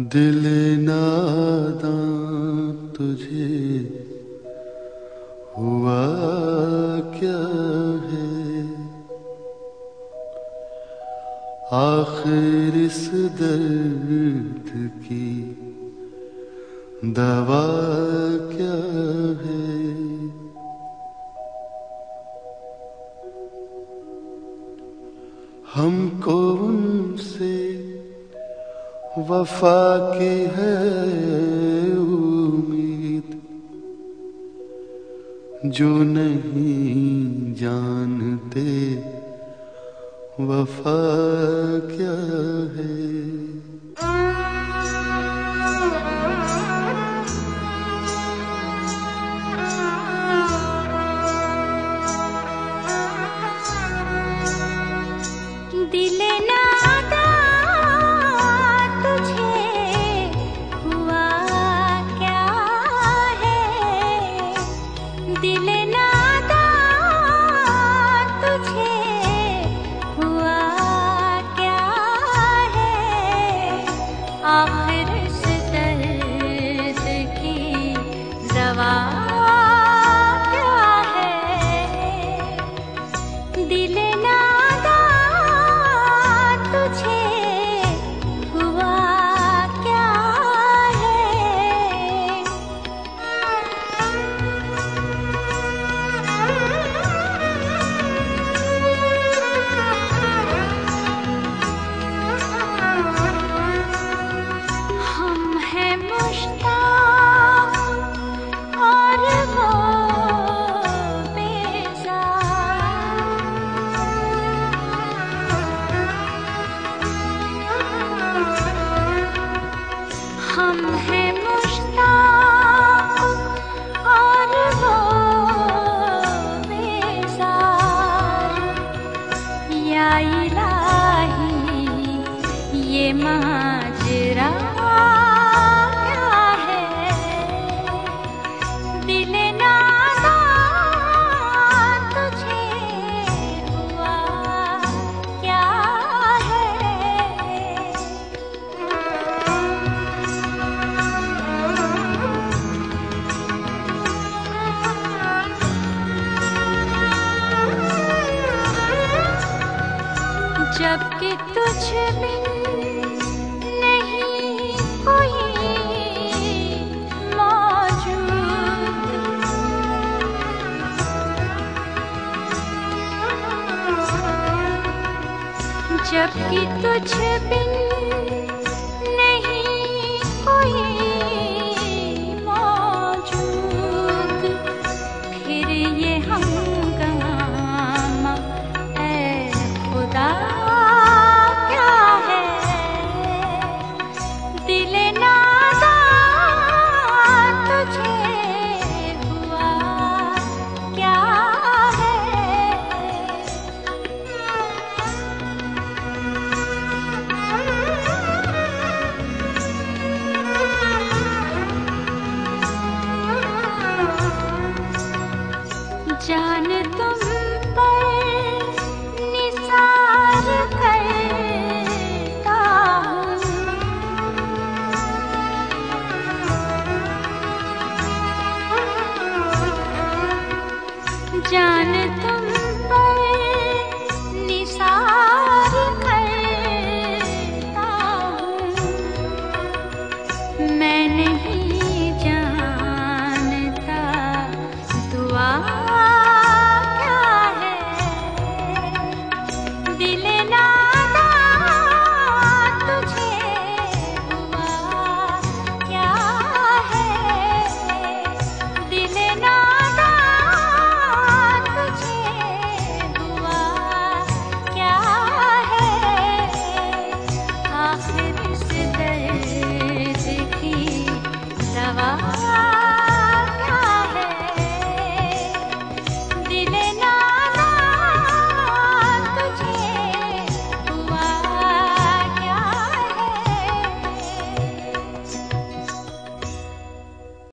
दिल नादा तुझे, हुआ क्या है? आखिर इस दर्द की दवा क्या है? हमको उनसे वफा की है उम्मीद। जो नहीं जानते वफा क्या है? जबकि तुझ बिन नहीं कोई मौजूद। जबकि तुझ बिन